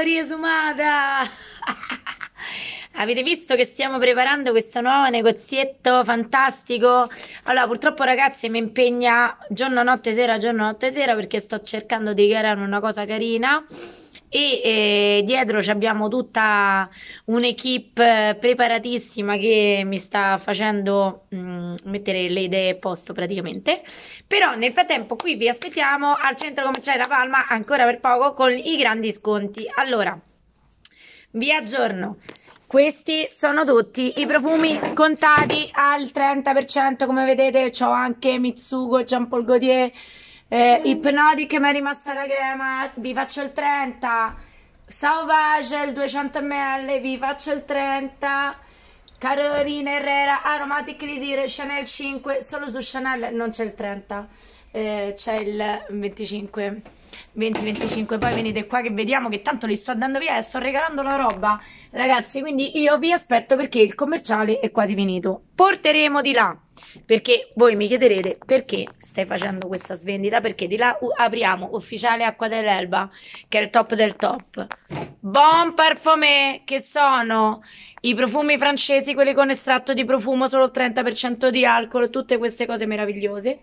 l'ho riesumata! Avete visto che stiamo preparando questo nuovo negozietto fantastico? Allora, purtroppo ragazzi mi impegna giorno, notte, sera, giorno, notte, sera perché sto cercando di creare una cosa carina e eh, dietro abbiamo tutta un'equipe preparatissima che mi sta facendo mh, mm, mettere le idee a posto praticamente. Però nel frattempo qui vi aspettiamo al centro commerciale La Palma ancora per poco con i grandi sconti. Allora vi aggiorno. Questi sono tutti i profumi scontati al 30% come vedete ho anche Mitsuko, Jean Paul Gaultier eh, Hypnotic mi è rimasta la crema, vi faccio il 30. Sauvage il 200 ml, vi faccio il 30. Carolina Herrera Aromatic Elixir Chanel 5, solo su Chanel non c'è il 30, eh, c'è il 25. 20-25 poi venite qua che vediamo che tanto li sto dando via e sto regalando la roba. Ragazzi quindi io vi aspetto perché il commerciale è quasi finito. Porteremo di là perché voi mi chiederete perché stai facendo questa svendita perché di là apriamo ufficiale acqua dell'elba che è il top del top. Bon Parfumé che sono? I profumi francesi quelli con estratto di profumo solo il 30% di alcol tutte queste cose meravigliose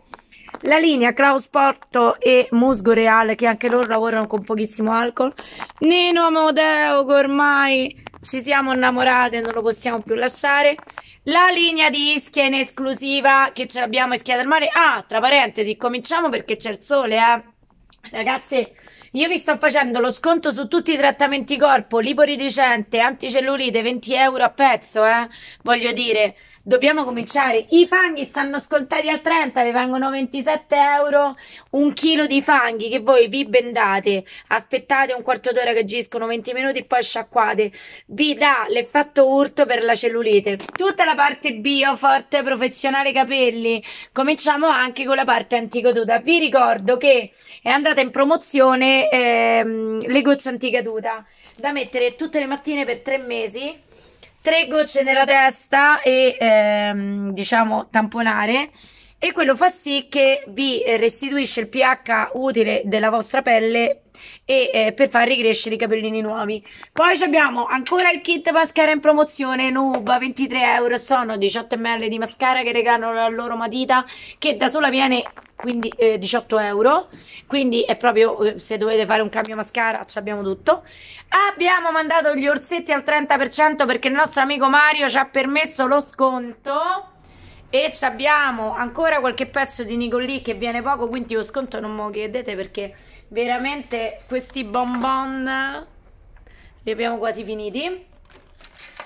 la linea Kraus Porto e Musgo Reale, che anche loro lavorano con pochissimo alcol. Nino Amodeo, che ormai ci siamo innamorati e non lo possiamo più lasciare. La linea di Ischia in esclusiva, che ce l'abbiamo a Ischia del Mare. Ah, tra parentesi, cominciamo perché c'è il sole, eh. Ragazzi, io vi sto facendo lo sconto su tutti i trattamenti corpo, liporidicente, anticellulite, 20 euro a pezzo, eh. Voglio dire, dobbiamo cominciare. I fanghi stanno scontati al 30, vi vengono 27 euro un chilo di fanghi che voi vi bendate, aspettate un quarto d'ora che agiscono 20 minuti, poi sciacquate. Vi dà l'effetto urto per la cellulite. Tutta la parte bio, forte, professionale capelli. Cominciamo anche con la parte anticaduta. Vi ricordo che è andata in promozione ehm, le gocce anticaduta da mettere tutte le mattine per tre mesi tre gocce nella testa e ehm, diciamo tamponare e quello fa sì che vi restituisce il pH utile della vostra pelle e eh, per far ricrescere i capellini nuovi. Poi abbiamo ancora il kit mascara in promozione Nuba 23 euro sono 18 ml di mascara che regalano la loro matita che da sola viene quindi eh, 18 euro. Quindi è proprio eh, se dovete fare un cambio mascara ci abbiamo tutto. Abbiamo mandato gli orsetti al 30% perché il nostro amico Mario ci ha permesso lo sconto e abbiamo ancora qualche pezzo di Nicolì che viene poco quindi lo sconto non me lo chiedete perché veramente questi bonbon li abbiamo quasi finiti.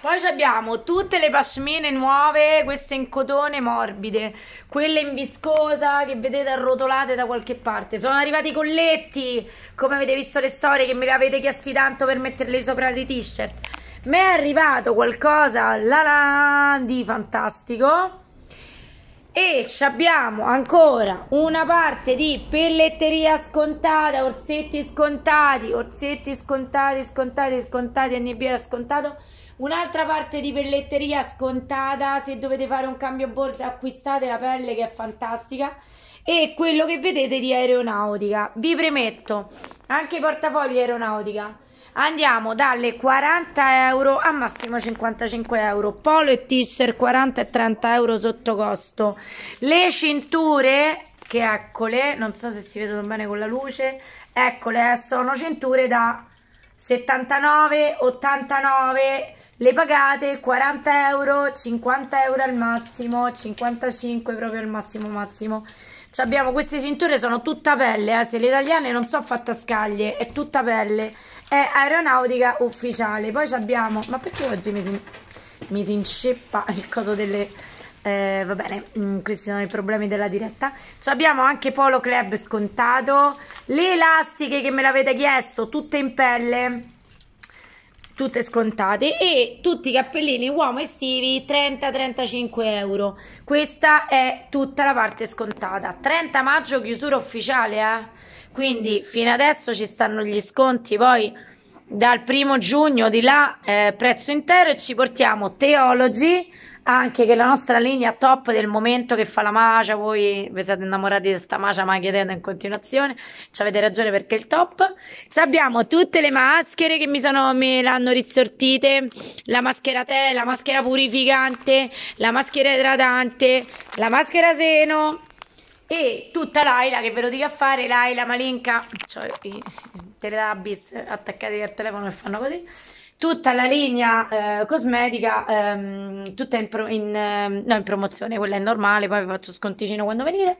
Poi abbiamo tutte le pashmine nuove queste in cotone morbide quelle in viscosa che vedete arrotolate da qualche parte. Sono arrivati i colletti come avete visto le storie che me le avete chiesti tanto per metterli sopra le t-shirt. Mi è arrivato qualcosa la la, di fantastico e abbiamo ancora una parte di pelletteria scontata, orsetti scontati, orsetti scontati, scontati, scontati, NBR scontato, un'altra parte di pelletteria scontata, se dovete fare un cambio borsa acquistate la pelle che è fantastica e quello che vedete di aeronautica. Vi premetto, anche i portafogli aeronautica. Andiamo dalle 40 euro a massimo 55 euro. Polo e t-shirt 40 e 30 euro sotto costo le cinture che eccole non so se si vedono bene con la luce eccole eh, sono cinture da 79 89 le pagate 40 euro 50 euro al massimo 55 proprio al massimo massimo. Cioè abbiamo queste cinture sono tutta pelle eh. se le italiane non sono fatte a scaglie è tutta pelle. È aeronautica ufficiale. Poi abbiamo ma perché oggi mi si, mi si inceppa il coso delle eh, va bene, mm, questi sono i problemi della diretta. Ci abbiamo anche Polo Club scontato, le elastiche che me l'avete chiesto, tutte in pelle, tutte scontate e tutti i cappellini uomo estivi 30-35 euro. Questa è tutta la parte scontata. 30 maggio chiusura ufficiale, eh? quindi fino adesso ci stanno gli sconti poi dal primo giugno di là eh, prezzo intero e ci portiamo Theology anche che la nostra linea top del momento che fa la magia voi vi siete innamorati di questa magia ma chiedendo in continuazione ci avete ragione perché è il top. Ci abbiamo tutte le maschere che mi, sono, me l'hanno risortite la maschera tè, la maschera purificante la maschera idratante la maschera seno e tutta l'Aila che ve lo dico a fare l'Aila Malinka cioè i Teletubbies attaccati al telefono e fanno così. Tutta la linea eh, cosmetica ehm, tutta in, pro, in, eh, no, in, promozione quella è normale poi vi faccio sconticino quando venite.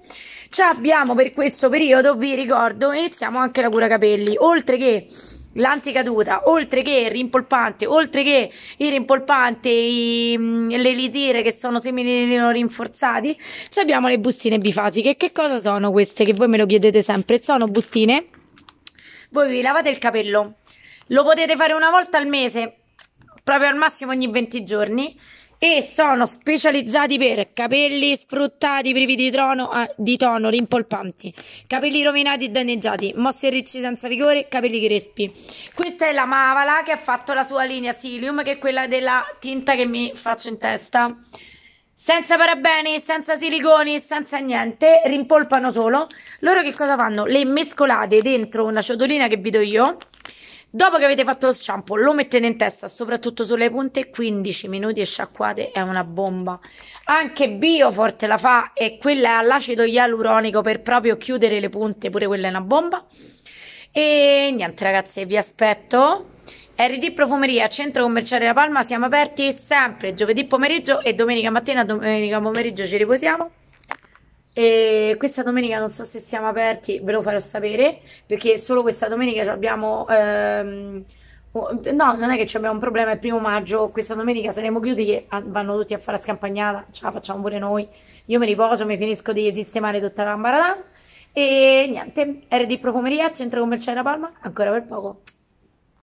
Ci abbiamo per questo periodo vi ricordo iniziamo anche la cura capelli. Oltre che l'anticaduta, oltre che il rimpolpante, oltre che il rimpolpante, i, mm, le elisire che sono simili rinforzati, abbiamo le bustine bifasiche. Che cosa sono queste? Che voi me lo chiedete sempre. Sono bustine. Voi vi lavate il capello. Lo potete fare una volta al mese, proprio al massimo ogni 20 giorni e sono specializzati per capelli sfruttati, privi di, trono, eh, di tono, rimpolpanti, capelli rovinati e danneggiati, mosse ricci senza vigore, capelli crespi. Questa è la Mavala che ha fatto la sua linea Silium, che è quella della tinta che mi faccio in testa. Senza parabeni, senza siliconi, senza niente, rimpolpano solo. Loro che cosa fanno? Le mescolate dentro una ciotolina che vi do io Dopo che avete fatto lo shampoo, lo mettete in testa, soprattutto sulle punte, 15 minuti e sciacquate, è una bomba. Anche Bioforte la fa e quella è all'acido ialuronico per proprio chiudere le punte, pure quella è una bomba. E niente ragazzi, vi aspetto. RD Profumeria, centro commerciale La Palma, siamo aperti sempre giovedì pomeriggio e domenica mattina, domenica pomeriggio ci riposiamo. E questa domenica non so se siamo aperti, ve lo farò sapere perché solo questa domenica abbiamo. Ehm, no, non è che abbiamo un problema, è il primo maggio. Questa domenica saremo chiusi che vanno tutti a fare la scampagnata. Ce la facciamo pure noi. Io mi riposo, mi finisco di sistemare tutta la barada. E niente, RD Profumeria, centro commerciale La Palma, ancora per poco.